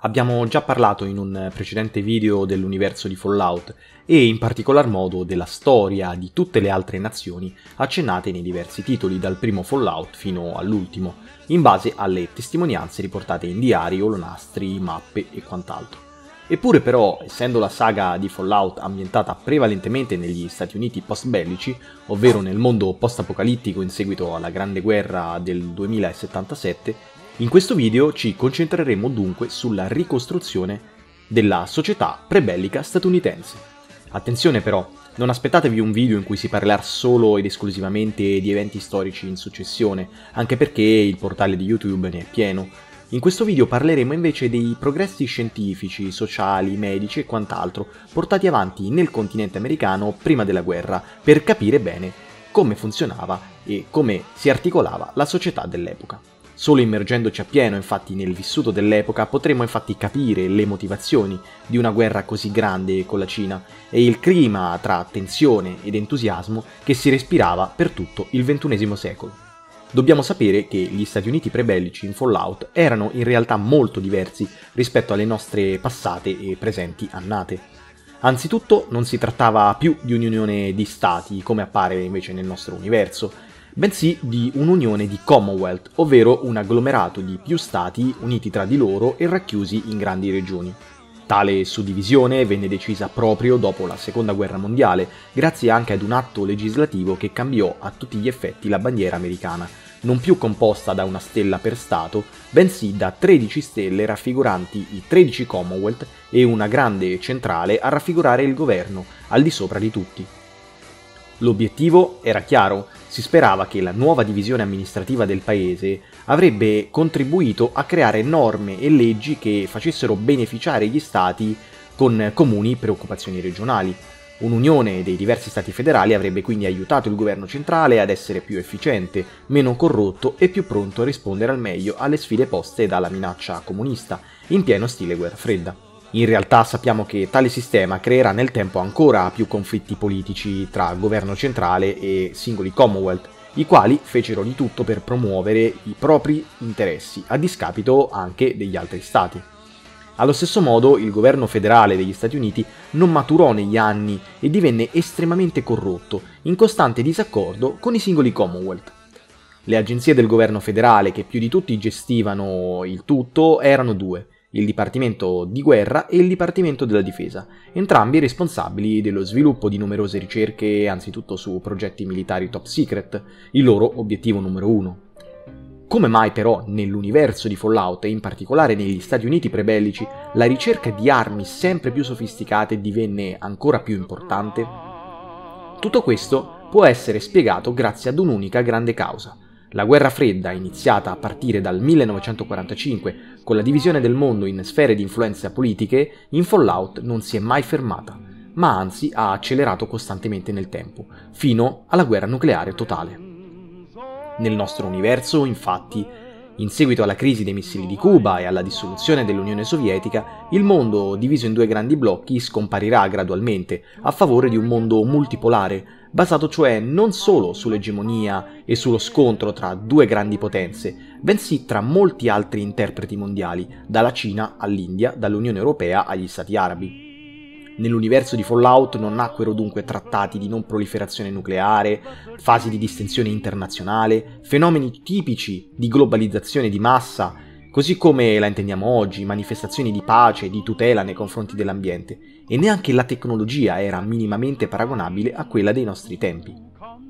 Abbiamo già parlato in un precedente video dell'universo di Fallout e in particolar modo della storia di tutte le altre nazioni accennate nei diversi titoli dal primo Fallout fino all'ultimo, in base alle testimonianze riportate in diari, olonastri, mappe e quant'altro. Eppure però, essendo la saga di Fallout ambientata prevalentemente negli Stati Uniti post-bellici, ovvero nel mondo post-apocalittico in seguito alla Grande Guerra del 2077, in questo video ci concentreremo dunque sulla ricostruzione della società prebellica statunitense. Attenzione però, non aspettatevi un video in cui si parlerà solo ed esclusivamente di eventi storici in successione, anche perché il portale di YouTube ne è pieno, in questo video parleremo invece dei progressi scientifici, sociali, medici e quant'altro portati avanti nel continente americano prima della guerra per capire bene come funzionava e come si articolava la società dell'epoca. Solo immergendoci appieno infatti nel vissuto dell'epoca potremo infatti capire le motivazioni di una guerra così grande con la Cina e il clima tra tensione ed entusiasmo che si respirava per tutto il XXI secolo. Dobbiamo sapere che gli Stati Uniti prebellici in Fallout erano in realtà molto diversi rispetto alle nostre passate e presenti annate. Anzitutto non si trattava più di un'unione di stati come appare invece nel nostro universo, bensì di un'unione di Commonwealth, ovvero un agglomerato di più stati uniti tra di loro e racchiusi in grandi regioni. Tale suddivisione venne decisa proprio dopo la Seconda Guerra Mondiale, grazie anche ad un atto legislativo che cambiò a tutti gli effetti la bandiera americana, non più composta da una stella per Stato, bensì da 13 stelle raffiguranti i 13 Commonwealth e una grande centrale a raffigurare il governo, al di sopra di tutti. L'obiettivo era chiaro, si sperava che la nuova divisione amministrativa del paese avrebbe contribuito a creare norme e leggi che facessero beneficiare gli stati con comuni preoccupazioni regionali. Un'unione dei diversi stati federali avrebbe quindi aiutato il governo centrale ad essere più efficiente, meno corrotto e più pronto a rispondere al meglio alle sfide poste dalla minaccia comunista, in pieno stile guerra fredda. In realtà sappiamo che tale sistema creerà nel tempo ancora più conflitti politici tra governo centrale e singoli Commonwealth, i quali fecero di tutto per promuovere i propri interessi, a discapito anche degli altri stati. Allo stesso modo il governo federale degli Stati Uniti non maturò negli anni e divenne estremamente corrotto, in costante disaccordo con i singoli Commonwealth. Le agenzie del governo federale che più di tutti gestivano il tutto erano due, il Dipartimento di Guerra e il Dipartimento della Difesa, entrambi responsabili dello sviluppo di numerose ricerche anzitutto su progetti militari top secret, il loro obiettivo numero uno. Come mai però nell'universo di Fallout e in particolare negli Stati Uniti prebellici la ricerca di armi sempre più sofisticate divenne ancora più importante? Tutto questo può essere spiegato grazie ad un'unica grande causa, la guerra fredda, iniziata a partire dal 1945 con la divisione del mondo in sfere di influenza politiche, in Fallout non si è mai fermata, ma anzi ha accelerato costantemente nel tempo, fino alla guerra nucleare totale. Nel nostro universo, infatti, in seguito alla crisi dei missili di Cuba e alla dissoluzione dell'Unione Sovietica, il mondo, diviso in due grandi blocchi, scomparirà gradualmente a favore di un mondo multipolare, basato cioè non solo sull'egemonia e sullo scontro tra due grandi potenze, bensì tra molti altri interpreti mondiali, dalla Cina all'India, dall'Unione Europea agli Stati Arabi. Nell'universo di Fallout non nacquero dunque trattati di non proliferazione nucleare, fasi di distensione internazionale, fenomeni tipici di globalizzazione di massa, così come la intendiamo oggi, manifestazioni di pace e di tutela nei confronti dell'ambiente, e neanche la tecnologia era minimamente paragonabile a quella dei nostri tempi.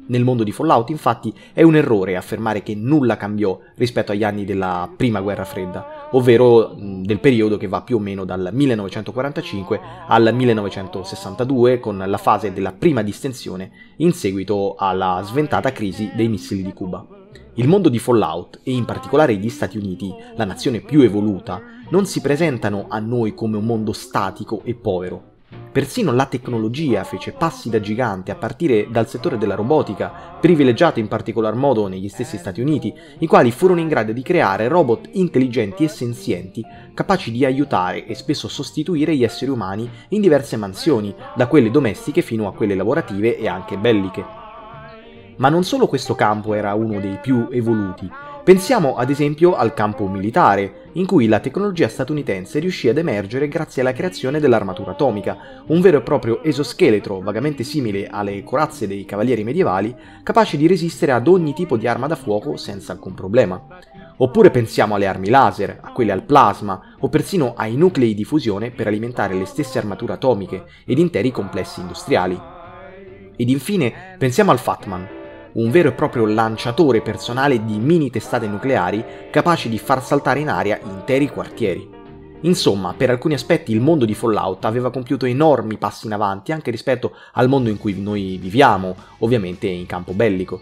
Nel mondo di Fallout, infatti, è un errore affermare che nulla cambiò rispetto agli anni della prima guerra fredda, ovvero del periodo che va più o meno dal 1945 al 1962, con la fase della prima distensione in seguito alla sventata crisi dei missili di Cuba. Il mondo di Fallout, e in particolare gli Stati Uniti, la nazione più evoluta, non si presentano a noi come un mondo statico e povero. Persino la tecnologia fece passi da gigante a partire dal settore della robotica, privilegiato in particolar modo negli stessi Stati Uniti, i quali furono in grado di creare robot intelligenti e senzienti, capaci di aiutare e spesso sostituire gli esseri umani in diverse mansioni, da quelle domestiche fino a quelle lavorative e anche belliche. Ma non solo questo campo era uno dei più evoluti. Pensiamo ad esempio al campo militare, in cui la tecnologia statunitense riuscì ad emergere grazie alla creazione dell'armatura atomica, un vero e proprio esoscheletro vagamente simile alle corazze dei cavalieri medievali, capace di resistere ad ogni tipo di arma da fuoco senza alcun problema. Oppure pensiamo alle armi laser, a quelle al plasma o persino ai nuclei di fusione per alimentare le stesse armature atomiche ed interi complessi industriali. Ed infine pensiamo al Fatman, un vero e proprio lanciatore personale di mini testate nucleari capaci di far saltare in aria interi quartieri. Insomma, per alcuni aspetti il mondo di Fallout aveva compiuto enormi passi in avanti anche rispetto al mondo in cui noi viviamo, ovviamente in campo bellico.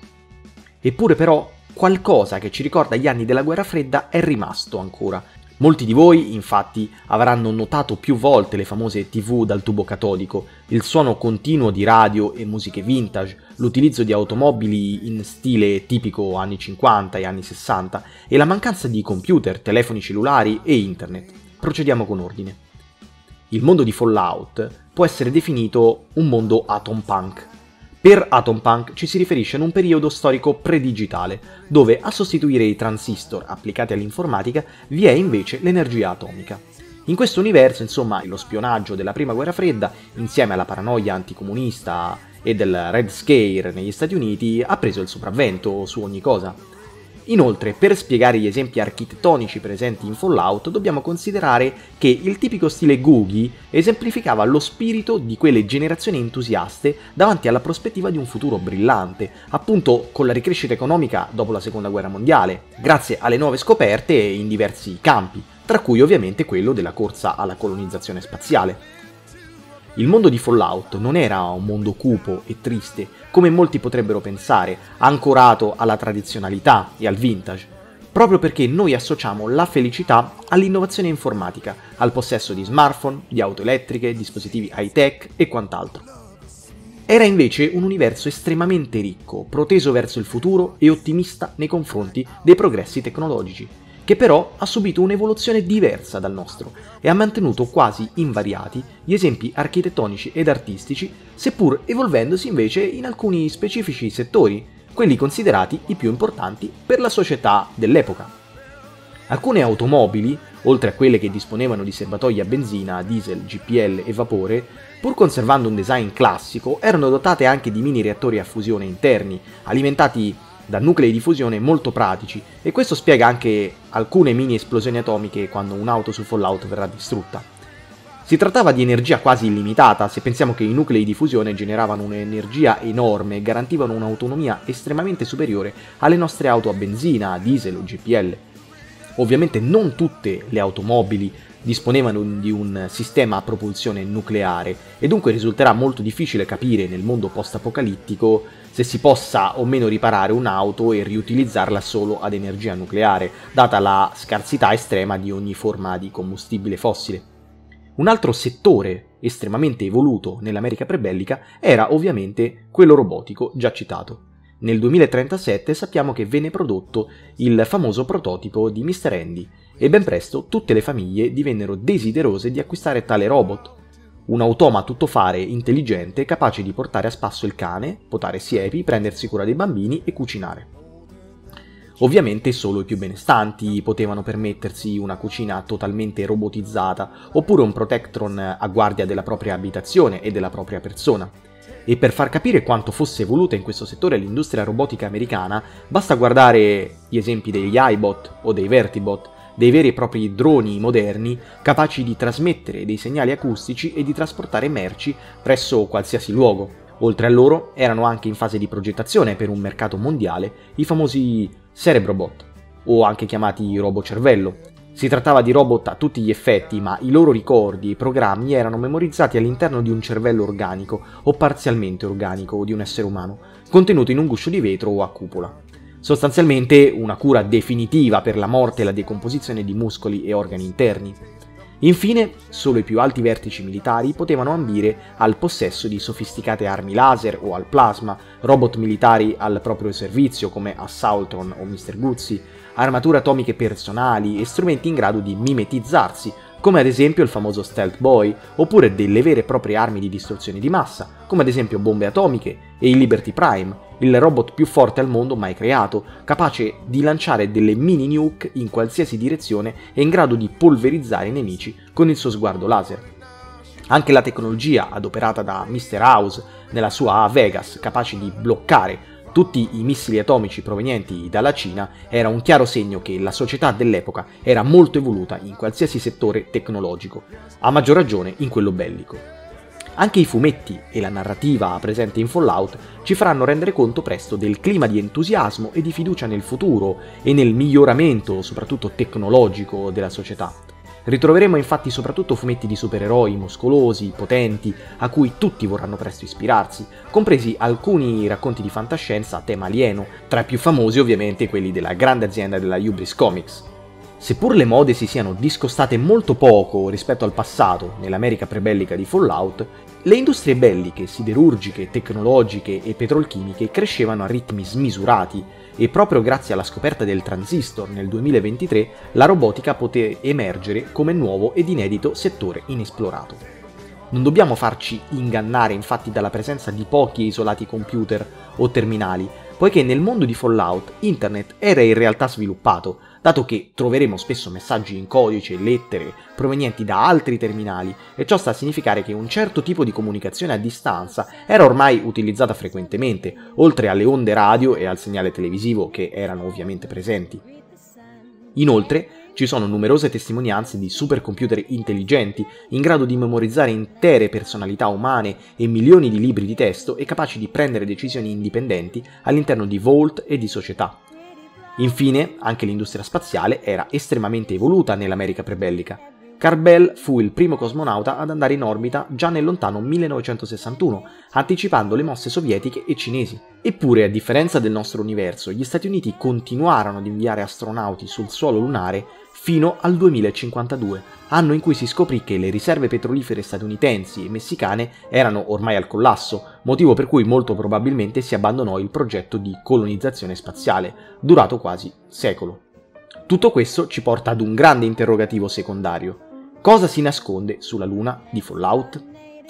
Eppure però qualcosa che ci ricorda gli anni della guerra fredda è rimasto ancora. Molti di voi, infatti, avranno notato più volte le famose TV dal tubo catodico, il suono continuo di radio e musiche vintage, l'utilizzo di automobili in stile tipico anni 50 e anni 60 e la mancanza di computer, telefoni cellulari e internet. Procediamo con ordine. Il mondo di Fallout può essere definito un mondo atom punk, per Atom Punk ci si riferisce ad un periodo storico predigitale, dove a sostituire i transistor applicati all'informatica vi è invece l'energia atomica. In questo universo, insomma, lo spionaggio della prima guerra fredda, insieme alla paranoia anticomunista e del Red Scare negli Stati Uniti, ha preso il sopravvento su ogni cosa. Inoltre, per spiegare gli esempi architettonici presenti in Fallout, dobbiamo considerare che il tipico stile Googie esemplificava lo spirito di quelle generazioni entusiaste davanti alla prospettiva di un futuro brillante, appunto con la ricrescita economica dopo la seconda guerra mondiale, grazie alle nuove scoperte in diversi campi, tra cui ovviamente quello della corsa alla colonizzazione spaziale. Il mondo di Fallout non era un mondo cupo e triste, come molti potrebbero pensare, ancorato alla tradizionalità e al vintage, proprio perché noi associamo la felicità all'innovazione informatica, al possesso di smartphone, di auto elettriche, dispositivi high-tech e quant'altro. Era invece un universo estremamente ricco, proteso verso il futuro e ottimista nei confronti dei progressi tecnologici, che però ha subito un'evoluzione diversa dal nostro e ha mantenuto quasi invariati gli esempi architettonici ed artistici, seppur evolvendosi invece in alcuni specifici settori, quelli considerati i più importanti per la società dell'epoca. Alcune automobili, oltre a quelle che disponevano di serbatoi a benzina, diesel, GPL e vapore, pur conservando un design classico, erano dotate anche di mini reattori a fusione interni, alimentati da nuclei di fusione molto pratici e questo spiega anche alcune mini esplosioni atomiche quando un'auto su Fallout verrà distrutta. Si trattava di energia quasi illimitata se pensiamo che i nuclei di fusione generavano un'energia enorme e garantivano un'autonomia estremamente superiore alle nostre auto a benzina, diesel o GPL. Ovviamente non tutte le automobili disponevano di un sistema a propulsione nucleare e dunque risulterà molto difficile capire nel mondo post-apocalittico se si possa o meno riparare un'auto e riutilizzarla solo ad energia nucleare, data la scarsità estrema di ogni forma di combustibile fossile. Un altro settore estremamente evoluto nell'America prebellica era ovviamente quello robotico già citato. Nel 2037 sappiamo che venne prodotto il famoso prototipo di Mr. Andy, e ben presto tutte le famiglie divennero desiderose di acquistare tale robot. Un automa tuttofare intelligente capace di portare a spasso il cane, potare siepi, prendersi cura dei bambini e cucinare. Ovviamente solo i più benestanti potevano permettersi una cucina totalmente robotizzata oppure un Protectron a guardia della propria abitazione e della propria persona. E per far capire quanto fosse evoluta in questo settore l'industria robotica americana, basta guardare gli esempi degli iBot o dei Vertibot, dei veri e propri droni moderni capaci di trasmettere dei segnali acustici e di trasportare merci presso qualsiasi luogo. Oltre a loro erano anche in fase di progettazione per un mercato mondiale i famosi Cerebrobot, o anche chiamati robocervello. Si trattava di robot a tutti gli effetti, ma i loro ricordi e programmi erano memorizzati all'interno di un cervello organico o parzialmente organico di un essere umano, contenuto in un guscio di vetro o a cupola sostanzialmente una cura definitiva per la morte e la decomposizione di muscoli e organi interni. Infine, solo i più alti vertici militari potevano ambire al possesso di sofisticate armi laser o al plasma, robot militari al proprio servizio come Assaultron o Mr. Guzzi, armature atomiche personali e strumenti in grado di mimetizzarsi, come ad esempio il famoso Stealth Boy, oppure delle vere e proprie armi di distruzione di massa, come ad esempio bombe atomiche e il Liberty Prime, il robot più forte al mondo mai creato, capace di lanciare delle mini nuke in qualsiasi direzione e in grado di polverizzare i nemici con il suo sguardo laser. Anche la tecnologia adoperata da Mr. House nella sua A Vegas, capace di bloccare tutti i missili atomici provenienti dalla Cina, era un chiaro segno che la società dell'epoca era molto evoluta in qualsiasi settore tecnologico, a maggior ragione in quello bellico. Anche i fumetti e la narrativa presente in Fallout ci faranno rendere conto presto del clima di entusiasmo e di fiducia nel futuro e nel miglioramento, soprattutto tecnologico, della società. Ritroveremo infatti soprattutto fumetti di supereroi muscolosi, potenti, a cui tutti vorranno presto ispirarsi, compresi alcuni racconti di fantascienza a tema alieno, tra i più famosi ovviamente quelli della grande azienda della Hubris Comics. Seppur le mode si siano discostate molto poco rispetto al passato nell'America prebellica di Fallout, le industrie belliche, siderurgiche, tecnologiche e petrolchimiche crescevano a ritmi smisurati e proprio grazie alla scoperta del transistor nel 2023 la robotica poté emergere come nuovo ed inedito settore inesplorato. Non dobbiamo farci ingannare infatti dalla presenza di pochi isolati computer o terminali, poiché nel mondo di Fallout Internet era in realtà sviluppato, dato che troveremo spesso messaggi in codice e lettere provenienti da altri terminali e ciò sta a significare che un certo tipo di comunicazione a distanza era ormai utilizzata frequentemente, oltre alle onde radio e al segnale televisivo che erano ovviamente presenti. Inoltre, ci sono numerose testimonianze di supercomputer intelligenti, in grado di memorizzare intere personalità umane e milioni di libri di testo e capaci di prendere decisioni indipendenti all'interno di Vault e di società. Infine, anche l'industria spaziale era estremamente evoluta nell'America prebellica. Carl Bell fu il primo cosmonauta ad andare in orbita già nel lontano 1961, anticipando le mosse sovietiche e cinesi. Eppure, a differenza del nostro universo, gli Stati Uniti continuarono ad inviare astronauti sul suolo lunare fino al 2052, anno in cui si scoprì che le riserve petrolifere statunitensi e messicane erano ormai al collasso, motivo per cui molto probabilmente si abbandonò il progetto di colonizzazione spaziale, durato quasi secolo. Tutto questo ci porta ad un grande interrogativo secondario. Cosa si nasconde sulla Luna di Fallout?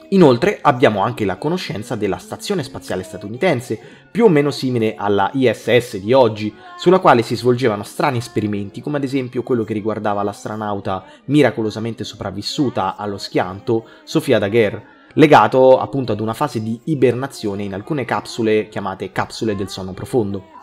Inoltre abbiamo anche la conoscenza della Stazione Spaziale Statunitense, più o meno simile alla ISS di oggi, sulla quale si svolgevano strani esperimenti, come ad esempio quello che riguardava l'astronauta miracolosamente sopravvissuta allo schianto, Sofia Daguerre, legato appunto ad una fase di ibernazione in alcune capsule chiamate capsule del sonno profondo.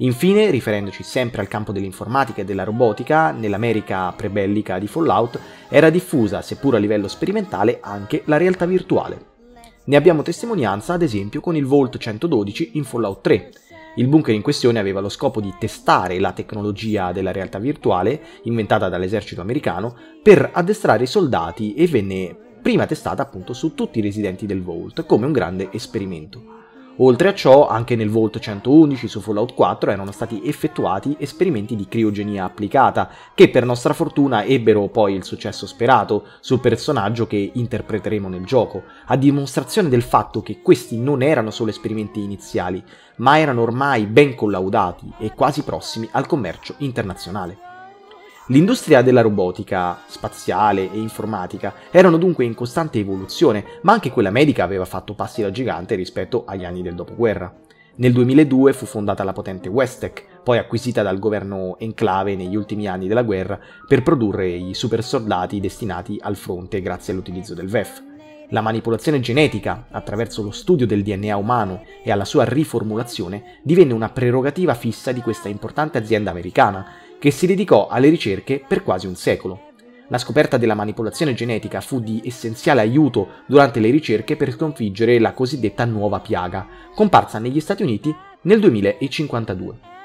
Infine, riferendoci sempre al campo dell'informatica e della robotica, nell'America prebellica di Fallout era diffusa, seppur a livello sperimentale, anche la realtà virtuale. Ne abbiamo testimonianza, ad esempio, con il Vault 112 in Fallout 3. Il bunker in questione aveva lo scopo di testare la tecnologia della realtà virtuale, inventata dall'esercito americano, per addestrare i soldati e venne prima testata appunto su tutti i residenti del Vault, come un grande esperimento. Oltre a ciò, anche nel Vault 111 su Fallout 4 erano stati effettuati esperimenti di criogenia applicata, che per nostra fortuna ebbero poi il successo sperato sul personaggio che interpreteremo nel gioco, a dimostrazione del fatto che questi non erano solo esperimenti iniziali, ma erano ormai ben collaudati e quasi prossimi al commercio internazionale. L'industria della robotica, spaziale e informatica erano dunque in costante evoluzione, ma anche quella medica aveva fatto passi da gigante rispetto agli anni del dopoguerra. Nel 2002 fu fondata la potente Westech, poi acquisita dal governo enclave negli ultimi anni della guerra per produrre i super soldati destinati al fronte grazie all'utilizzo del VEF. La manipolazione genetica, attraverso lo studio del DNA umano e alla sua riformulazione, divenne una prerogativa fissa di questa importante azienda americana, che si dedicò alle ricerche per quasi un secolo. La scoperta della manipolazione genetica fu di essenziale aiuto durante le ricerche per sconfiggere la cosiddetta nuova piaga, comparsa negli Stati Uniti nel 2052.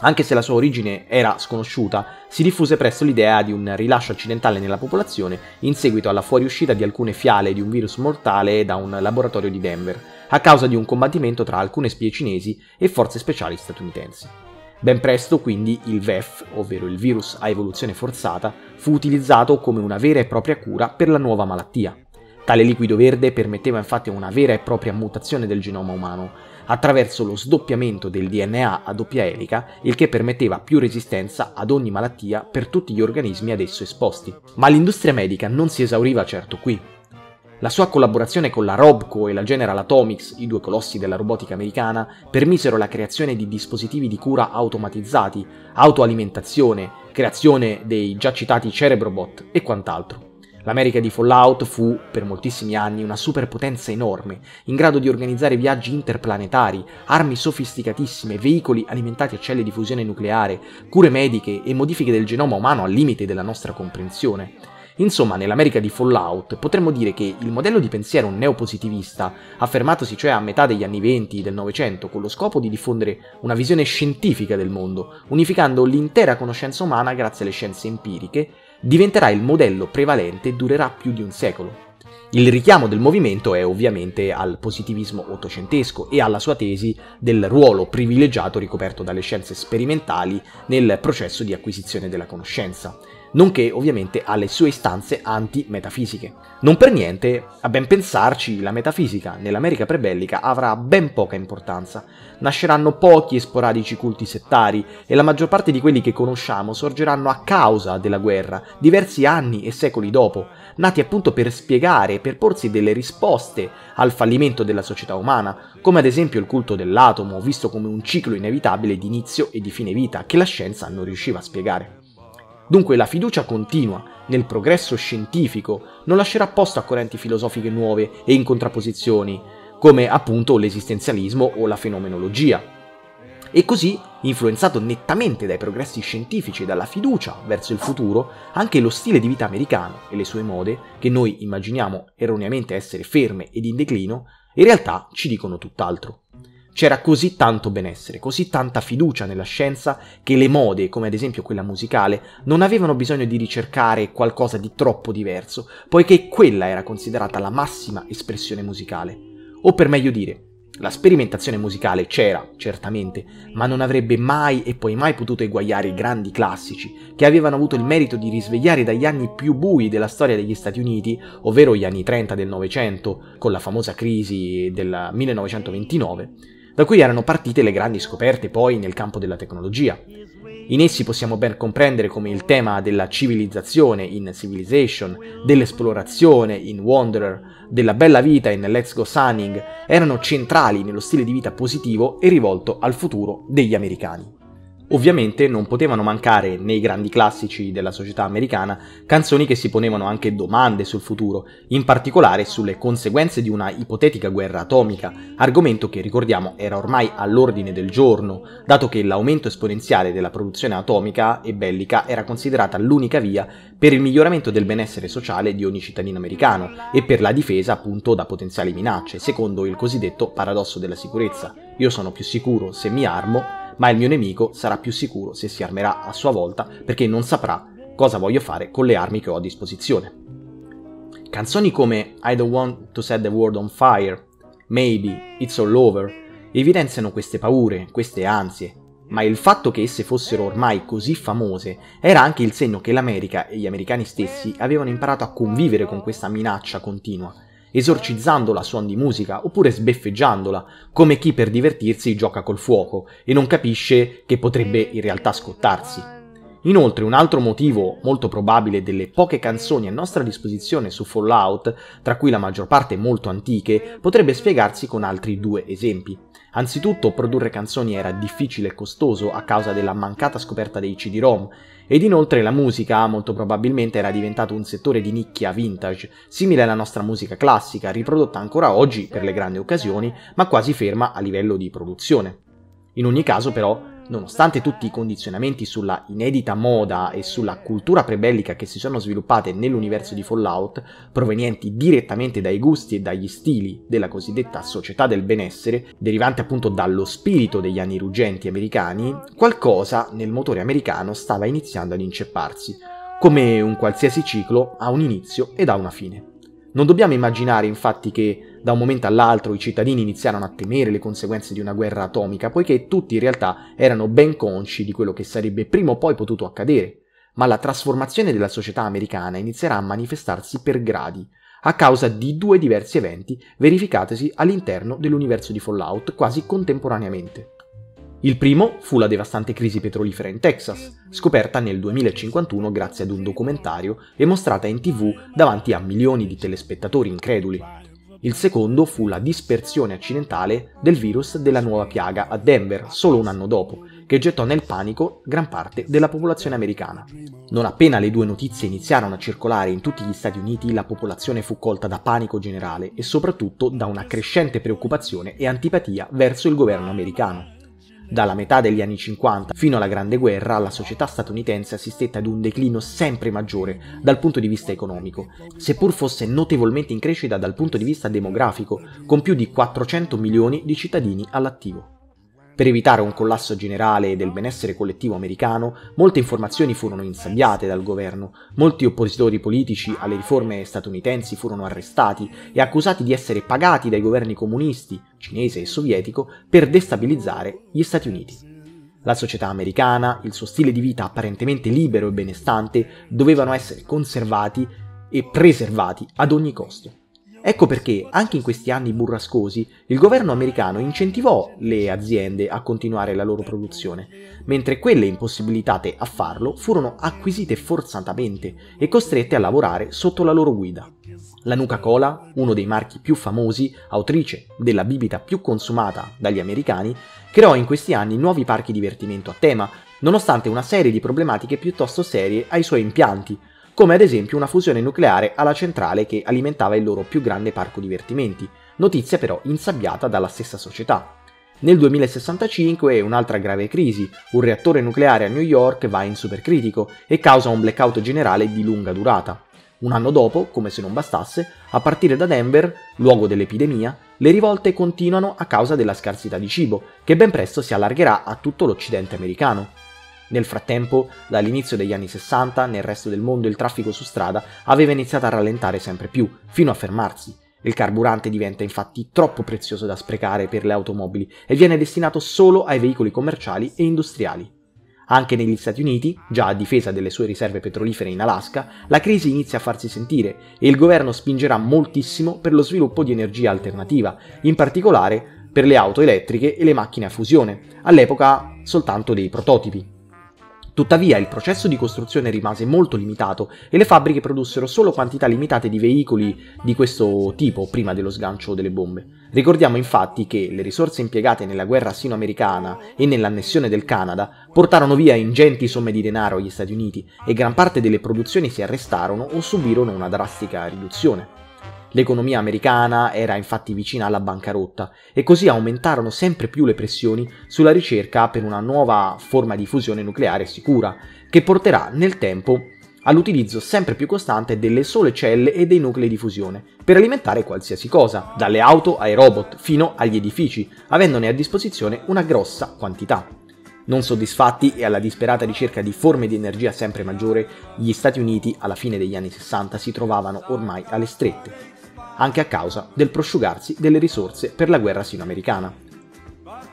Anche se la sua origine era sconosciuta, si diffuse presto l'idea di un rilascio accidentale nella popolazione in seguito alla fuoriuscita di alcune fiale di un virus mortale da un laboratorio di Denver, a causa di un combattimento tra alcune spie cinesi e forze speciali statunitensi. Ben presto quindi il VEF, ovvero il virus a evoluzione forzata, fu utilizzato come una vera e propria cura per la nuova malattia. Tale liquido verde permetteva infatti una vera e propria mutazione del genoma umano, attraverso lo sdoppiamento del DNA a doppia elica, il che permetteva più resistenza ad ogni malattia per tutti gli organismi ad esso esposti. Ma l'industria medica non si esauriva certo qui. La sua collaborazione con la Robco e la General Atomics, i due colossi della robotica americana, permisero la creazione di dispositivi di cura automatizzati, autoalimentazione, creazione dei già citati Cerebrobot e quant'altro. L'America di Fallout fu, per moltissimi anni, una superpotenza enorme, in grado di organizzare viaggi interplanetari, armi sofisticatissime, veicoli alimentati a celle di fusione nucleare, cure mediche e modifiche del genoma umano al limite della nostra comprensione. Insomma, nell'America di Fallout potremmo dire che il modello di pensiero neopositivista, affermatosi cioè a metà degli anni 20 del Novecento con lo scopo di diffondere una visione scientifica del mondo, unificando l'intera conoscenza umana grazie alle scienze empiriche, diventerà il modello prevalente e durerà più di un secolo. Il richiamo del movimento è ovviamente al positivismo ottocentesco e alla sua tesi del ruolo privilegiato ricoperto dalle scienze sperimentali nel processo di acquisizione della conoscenza, nonché ovviamente alle sue istanze anti-metafisiche. Non per niente, a ben pensarci, la metafisica nell'America prebellica avrà ben poca importanza. Nasceranno pochi e sporadici culti settari e la maggior parte di quelli che conosciamo sorgeranno a causa della guerra, diversi anni e secoli dopo, nati appunto per spiegare e per porsi delle risposte al fallimento della società umana, come ad esempio il culto dell'atomo, visto come un ciclo inevitabile di inizio e di fine vita che la scienza non riusciva a spiegare. Dunque la fiducia continua nel progresso scientifico non lascerà posto a correnti filosofiche nuove e in contrapposizioni, come appunto l'esistenzialismo o la fenomenologia. E così, influenzato nettamente dai progressi scientifici e dalla fiducia verso il futuro, anche lo stile di vita americano e le sue mode, che noi immaginiamo erroneamente essere ferme ed in declino, in realtà ci dicono tutt'altro. C'era così tanto benessere, così tanta fiducia nella scienza che le mode, come ad esempio quella musicale, non avevano bisogno di ricercare qualcosa di troppo diverso, poiché quella era considerata la massima espressione musicale. O per meglio dire, la sperimentazione musicale c'era, certamente, ma non avrebbe mai e poi mai potuto eguagliare i grandi classici, che avevano avuto il merito di risvegliare dagli anni più bui della storia degli Stati Uniti, ovvero gli anni 30 del Novecento, con la famosa crisi del 1929, da cui erano partite le grandi scoperte poi nel campo della tecnologia. In essi possiamo ben comprendere come il tema della civilizzazione in Civilization, dell'esplorazione in Wanderer, della bella vita in Let's Go Sunning erano centrali nello stile di vita positivo e rivolto al futuro degli americani. Ovviamente non potevano mancare nei grandi classici della società americana canzoni che si ponevano anche domande sul futuro, in particolare sulle conseguenze di una ipotetica guerra atomica, argomento che ricordiamo era ormai all'ordine del giorno, dato che l'aumento esponenziale della produzione atomica e bellica era considerata l'unica via per il miglioramento del benessere sociale di ogni cittadino americano e per la difesa appunto da potenziali minacce, secondo il cosiddetto paradosso della sicurezza. Io sono più sicuro se mi armo ma il mio nemico sarà più sicuro se si armerà a sua volta perché non saprà cosa voglio fare con le armi che ho a disposizione. Canzoni come I Don't Want to Set the World on Fire, Maybe, It's All Over evidenziano queste paure, queste ansie, ma il fatto che esse fossero ormai così famose era anche il segno che l'America e gli americani stessi avevano imparato a convivere con questa minaccia continua esorcizzandola a suon di musica oppure sbeffeggiandola, come chi per divertirsi gioca col fuoco e non capisce che potrebbe in realtà scottarsi. Inoltre un altro motivo molto probabile delle poche canzoni a nostra disposizione su Fallout, tra cui la maggior parte molto antiche, potrebbe spiegarsi con altri due esempi. Anzitutto produrre canzoni era difficile e costoso a causa della mancata scoperta dei CD-ROM ed inoltre la musica molto probabilmente era diventato un settore di nicchia vintage, simile alla nostra musica classica, riprodotta ancora oggi per le grandi occasioni, ma quasi ferma a livello di produzione. In ogni caso però Nonostante tutti i condizionamenti sulla inedita moda e sulla cultura prebellica che si sono sviluppate nell'universo di Fallout, provenienti direttamente dai gusti e dagli stili della cosiddetta società del benessere, derivante appunto dallo spirito degli anni ruggenti americani, qualcosa nel motore americano stava iniziando ad incepparsi. Come un qualsiasi ciclo ha un inizio ed ha una fine. Non dobbiamo immaginare infatti che da un momento all'altro i cittadini iniziarono a temere le conseguenze di una guerra atomica, poiché tutti in realtà erano ben consci di quello che sarebbe prima o poi potuto accadere, ma la trasformazione della società americana inizierà a manifestarsi per gradi, a causa di due diversi eventi verificatisi all'interno dell'universo di Fallout quasi contemporaneamente. Il primo fu la devastante crisi petrolifera in Texas, scoperta nel 2051 grazie ad un documentario e mostrata in tv davanti a milioni di telespettatori increduli. Il secondo fu la dispersione accidentale del virus della nuova piaga a Denver solo un anno dopo, che gettò nel panico gran parte della popolazione americana. Non appena le due notizie iniziarono a circolare in tutti gli Stati Uniti, la popolazione fu colta da panico generale e soprattutto da una crescente preoccupazione e antipatia verso il governo americano. Dalla metà degli anni 50 fino alla Grande Guerra la società statunitense assistette ad un declino sempre maggiore dal punto di vista economico, seppur fosse notevolmente in crescita dal punto di vista demografico, con più di 400 milioni di cittadini all'attivo. Per evitare un collasso generale del benessere collettivo americano, molte informazioni furono insabbiate dal governo, molti oppositori politici alle riforme statunitensi furono arrestati e accusati di essere pagati dai governi comunisti, cinese e sovietico, per destabilizzare gli Stati Uniti. La società americana, il suo stile di vita apparentemente libero e benestante, dovevano essere conservati e preservati ad ogni costo. Ecco perché, anche in questi anni burrascosi, il governo americano incentivò le aziende a continuare la loro produzione, mentre quelle impossibilitate a farlo furono acquisite forzatamente e costrette a lavorare sotto la loro guida. La Nuca-Cola, uno dei marchi più famosi, autrice della bibita più consumata dagli americani, creò in questi anni nuovi parchi divertimento a tema, nonostante una serie di problematiche piuttosto serie ai suoi impianti, come ad esempio una fusione nucleare alla centrale che alimentava il loro più grande parco divertimenti, notizia però insabbiata dalla stessa società. Nel 2065 un'altra grave crisi, un reattore nucleare a New York va in supercritico e causa un blackout generale di lunga durata. Un anno dopo, come se non bastasse, a partire da Denver, luogo dell'epidemia, le rivolte continuano a causa della scarsità di cibo, che ben presto si allargherà a tutto l'Occidente americano. Nel frattempo, dall'inizio degli anni 60, nel resto del mondo il traffico su strada aveva iniziato a rallentare sempre più, fino a fermarsi. Il carburante diventa infatti troppo prezioso da sprecare per le automobili e viene destinato solo ai veicoli commerciali e industriali. Anche negli Stati Uniti, già a difesa delle sue riserve petrolifere in Alaska, la crisi inizia a farsi sentire e il governo spingerà moltissimo per lo sviluppo di energia alternativa, in particolare per le auto elettriche e le macchine a fusione, all'epoca soltanto dei prototipi. Tuttavia il processo di costruzione rimase molto limitato e le fabbriche produssero solo quantità limitate di veicoli di questo tipo prima dello sgancio delle bombe. Ricordiamo infatti che le risorse impiegate nella guerra sino-americana e nell'annessione del Canada portarono via ingenti somme di denaro agli Stati Uniti e gran parte delle produzioni si arrestarono o subirono una drastica riduzione. L'economia americana era infatti vicina alla bancarotta e così aumentarono sempre più le pressioni sulla ricerca per una nuova forma di fusione nucleare sicura, che porterà nel tempo all'utilizzo sempre più costante delle sole celle e dei nuclei di fusione, per alimentare qualsiasi cosa, dalle auto ai robot fino agli edifici, avendone a disposizione una grossa quantità. Non soddisfatti e alla disperata ricerca di forme di energia sempre maggiore, gli Stati Uniti alla fine degli anni 60 si trovavano ormai alle strette anche a causa del prosciugarsi delle risorse per la guerra sino-americana.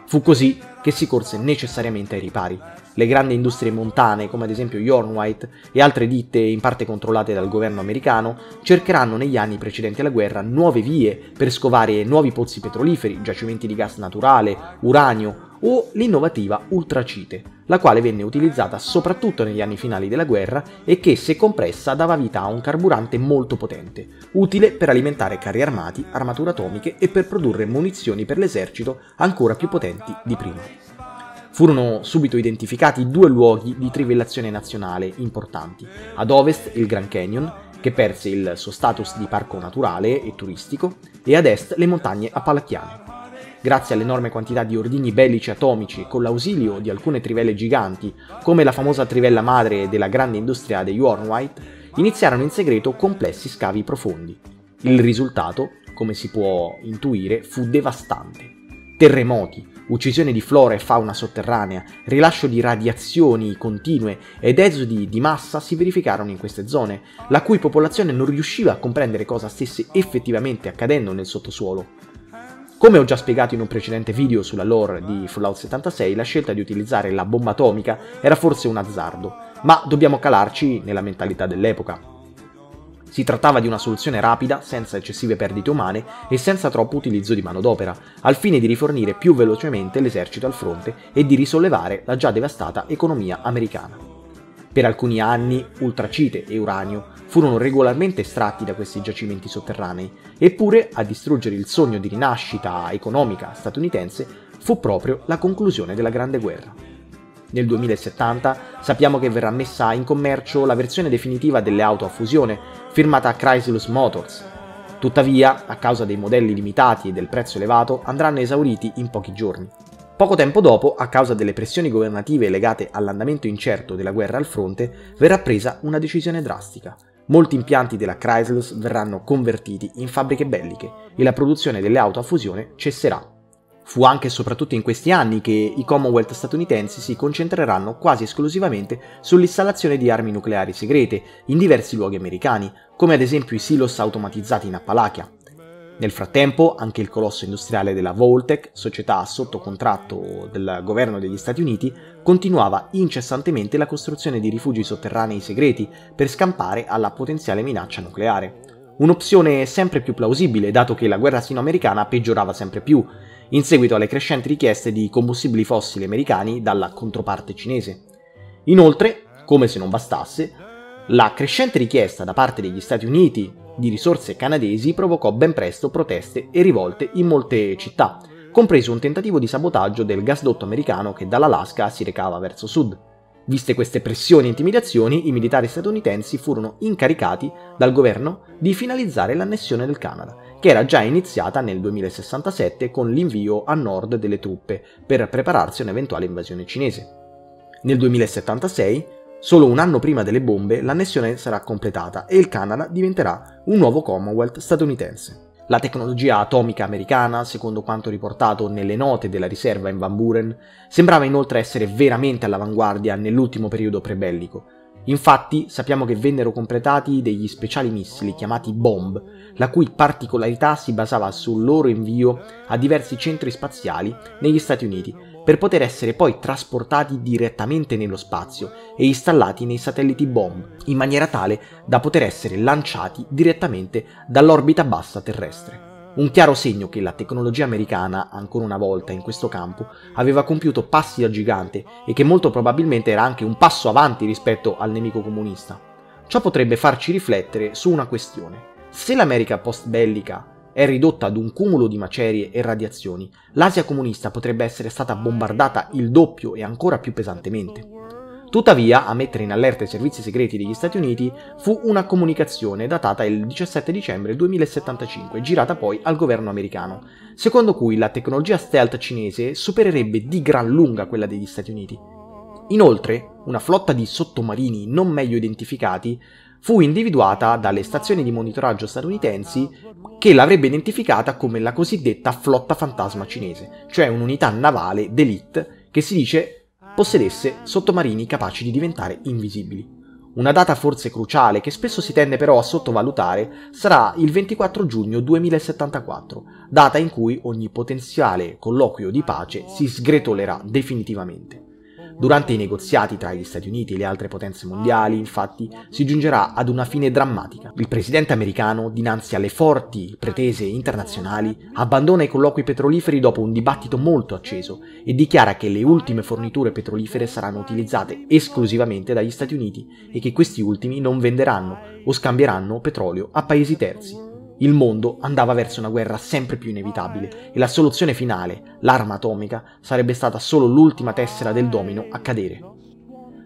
Fu così che si corse necessariamente ai ripari. Le grandi industrie montane, come ad esempio Yornwhite e altre ditte in parte controllate dal governo americano, cercheranno negli anni precedenti alla guerra nuove vie per scovare nuovi pozzi petroliferi, giacimenti di gas naturale, uranio o l'innovativa ultracite, la quale venne utilizzata soprattutto negli anni finali della guerra e che, se compressa, dava vita a un carburante molto potente, utile per alimentare carri armati, armature atomiche e per produrre munizioni per l'esercito ancora più potenti di prima. Furono subito identificati due luoghi di trivellazione nazionale importanti, ad ovest il Grand Canyon, che perse il suo status di parco naturale e turistico, e ad est le montagne Appalachiane grazie all'enorme quantità di ordigni bellici atomici con l'ausilio di alcune trivelle giganti, come la famosa trivella madre della grande industria degli Hornwhite, iniziarono in segreto complessi scavi profondi. Il risultato, come si può intuire, fu devastante. Terremoti, uccisione di flora e fauna sotterranea, rilascio di radiazioni continue ed esodi di massa si verificarono in queste zone, la cui popolazione non riusciva a comprendere cosa stesse effettivamente accadendo nel sottosuolo. Come ho già spiegato in un precedente video sulla lore di Fallout 76, la scelta di utilizzare la bomba atomica era forse un azzardo, ma dobbiamo calarci nella mentalità dell'epoca. Si trattava di una soluzione rapida, senza eccessive perdite umane e senza troppo utilizzo di manodopera, al fine di rifornire più velocemente l'esercito al fronte e di risollevare la già devastata economia americana. Per alcuni anni ultracite e uranio furono regolarmente estratti da questi giacimenti sotterranei, eppure a distruggere il sogno di rinascita economica statunitense fu proprio la conclusione della Grande Guerra. Nel 2070 sappiamo che verrà messa in commercio la versione definitiva delle auto a fusione, firmata Chrysler Motors. Tuttavia, a causa dei modelli limitati e del prezzo elevato, andranno esauriti in pochi giorni. Poco tempo dopo, a causa delle pressioni governative legate all'andamento incerto della guerra al fronte, verrà presa una decisione drastica. Molti impianti della Chrysler verranno convertiti in fabbriche belliche e la produzione delle auto a fusione cesserà. Fu anche e soprattutto in questi anni che i Commonwealth statunitensi si concentreranno quasi esclusivamente sull'installazione di armi nucleari segrete in diversi luoghi americani, come ad esempio i silos automatizzati in Appalachia. Nel frattempo, anche il colosso industriale della Voltec, società sotto contratto del governo degli Stati Uniti, continuava incessantemente la costruzione di rifugi sotterranei segreti per scampare alla potenziale minaccia nucleare. Un'opzione sempre più plausibile, dato che la guerra sino-americana peggiorava sempre più in seguito alle crescenti richieste di combustibili fossili americani dalla controparte cinese. Inoltre, come se non bastasse, la crescente richiesta da parte degli Stati Uniti di risorse canadesi provocò ben presto proteste e rivolte in molte città, compreso un tentativo di sabotaggio del gasdotto americano che dall'Alaska si recava verso sud. Viste queste pressioni e intimidazioni, i militari statunitensi furono incaricati dal governo di finalizzare l'annessione del Canada, che era già iniziata nel 2067 con l'invio a nord delle truppe per prepararsi a un'eventuale invasione cinese. Nel 2076, solo un anno prima delle bombe, l'annessione sarà completata e il Canada diventerà un nuovo Commonwealth statunitense. La tecnologia atomica americana, secondo quanto riportato nelle note della riserva in Van Buren, sembrava inoltre essere veramente all'avanguardia nell'ultimo periodo prebellico, Infatti sappiamo che vennero completati degli speciali missili chiamati bomb, la cui particolarità si basava sul loro invio a diversi centri spaziali negli Stati Uniti, per poter essere poi trasportati direttamente nello spazio e installati nei satelliti bomb, in maniera tale da poter essere lanciati direttamente dall'orbita bassa terrestre. Un chiaro segno che la tecnologia americana, ancora una volta in questo campo, aveva compiuto passi da gigante e che molto probabilmente era anche un passo avanti rispetto al nemico comunista. Ciò potrebbe farci riflettere su una questione. Se l'America post-bellica è ridotta ad un cumulo di macerie e radiazioni, l'Asia comunista potrebbe essere stata bombardata il doppio e ancora più pesantemente. Tuttavia, a mettere in allerta i servizi segreti degli Stati Uniti fu una comunicazione datata il 17 dicembre 2075, girata poi al governo americano, secondo cui la tecnologia stealth cinese supererebbe di gran lunga quella degli Stati Uniti. Inoltre, una flotta di sottomarini non meglio identificati fu individuata dalle stazioni di monitoraggio statunitensi che l'avrebbe identificata come la cosiddetta flotta fantasma cinese, cioè un'unità navale d'elite che si dice possedesse sottomarini capaci di diventare invisibili. Una data forse cruciale che spesso si tende però a sottovalutare sarà il 24 giugno 2074, data in cui ogni potenziale colloquio di pace si sgretolerà definitivamente. Durante i negoziati tra gli Stati Uniti e le altre potenze mondiali, infatti, si giungerà ad una fine drammatica. Il presidente americano, dinanzi alle forti pretese internazionali, abbandona i colloqui petroliferi dopo un dibattito molto acceso e dichiara che le ultime forniture petrolifere saranno utilizzate esclusivamente dagli Stati Uniti e che questi ultimi non venderanno o scambieranno petrolio a paesi terzi. Il mondo andava verso una guerra sempre più inevitabile e la soluzione finale, l'arma atomica, sarebbe stata solo l'ultima tessera del domino a cadere.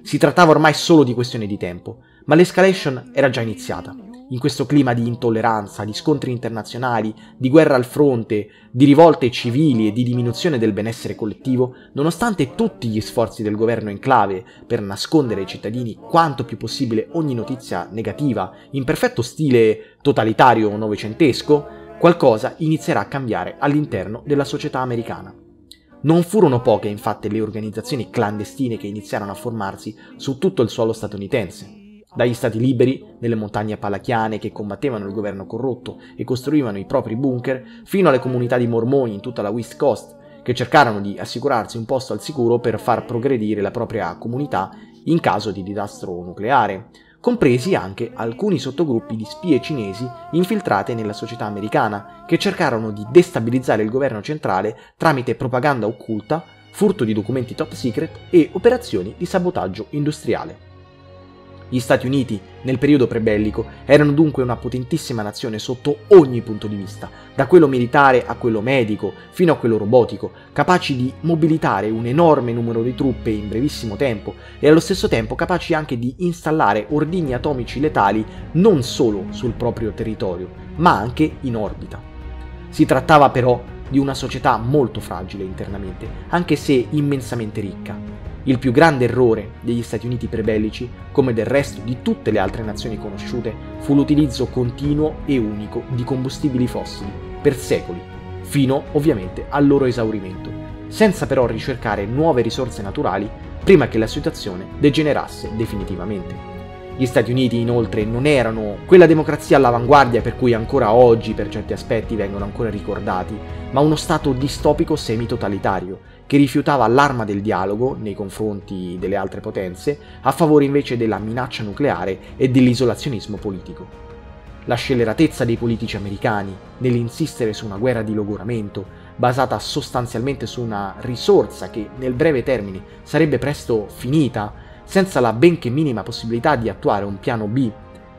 Si trattava ormai solo di questione di tempo, ma l'escalation era già iniziata in questo clima di intolleranza, di scontri internazionali, di guerra al fronte, di rivolte civili e di diminuzione del benessere collettivo, nonostante tutti gli sforzi del governo in clave per nascondere ai cittadini quanto più possibile ogni notizia negativa, in perfetto stile totalitario novecentesco, qualcosa inizierà a cambiare all'interno della società americana. Non furono poche infatti le organizzazioni clandestine che iniziarono a formarsi su tutto il suolo statunitense dagli stati liberi, nelle montagne appalachiane che combattevano il governo corrotto e costruivano i propri bunker, fino alle comunità di mormoni in tutta la West Coast, che cercarono di assicurarsi un posto al sicuro per far progredire la propria comunità in caso di disastro nucleare, compresi anche alcuni sottogruppi di spie cinesi infiltrate nella società americana, che cercarono di destabilizzare il governo centrale tramite propaganda occulta, furto di documenti top secret e operazioni di sabotaggio industriale. Gli Stati Uniti, nel periodo prebellico, erano dunque una potentissima nazione sotto ogni punto di vista, da quello militare a quello medico, fino a quello robotico, capaci di mobilitare un enorme numero di truppe in brevissimo tempo e allo stesso tempo capaci anche di installare ordini atomici letali non solo sul proprio territorio, ma anche in orbita. Si trattava però di una società molto fragile internamente, anche se immensamente ricca, il più grande errore degli Stati Uniti prebellici, come del resto di tutte le altre nazioni conosciute, fu l'utilizzo continuo e unico di combustibili fossili per secoli, fino ovviamente al loro esaurimento, senza però ricercare nuove risorse naturali prima che la situazione degenerasse definitivamente. Gli Stati Uniti inoltre non erano quella democrazia all'avanguardia per cui ancora oggi per certi aspetti vengono ancora ricordati, ma uno stato distopico semi-totalitario, che rifiutava l'arma del dialogo nei confronti delle altre potenze, a favore invece della minaccia nucleare e dell'isolazionismo politico. La scelleratezza dei politici americani nell'insistere su una guerra di logoramento, basata sostanzialmente su una risorsa che nel breve termine sarebbe presto finita, senza la benché minima possibilità di attuare un piano B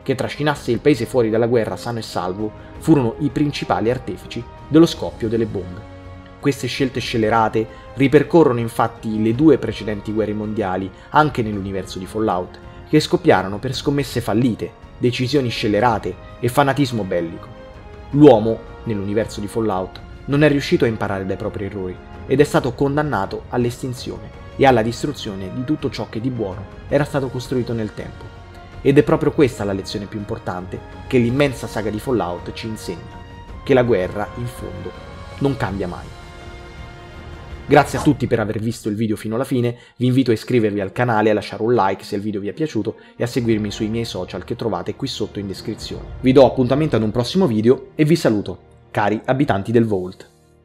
che trascinasse il paese fuori dalla guerra sano e salvo, furono i principali artefici dello scoppio delle bombe. Queste scelte scellerate ripercorrono infatti le due precedenti guerre mondiali anche nell'universo di Fallout, che scoppiarono per scommesse fallite, decisioni scellerate e fanatismo bellico. L'uomo, nell'universo di Fallout, non è riuscito a imparare dai propri errori ed è stato condannato all'estinzione e alla distruzione di tutto ciò che di buono era stato costruito nel tempo. Ed è proprio questa la lezione più importante che l'immensa saga di Fallout ci insegna, che la guerra, in fondo, non cambia mai. Grazie a tutti per aver visto il video fino alla fine, vi invito a iscrivervi al canale, a lasciare un like se il video vi è piaciuto e a seguirmi sui miei social che trovate qui sotto in descrizione. Vi do appuntamento ad un prossimo video e vi saluto, cari abitanti del Vault.